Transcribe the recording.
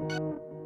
you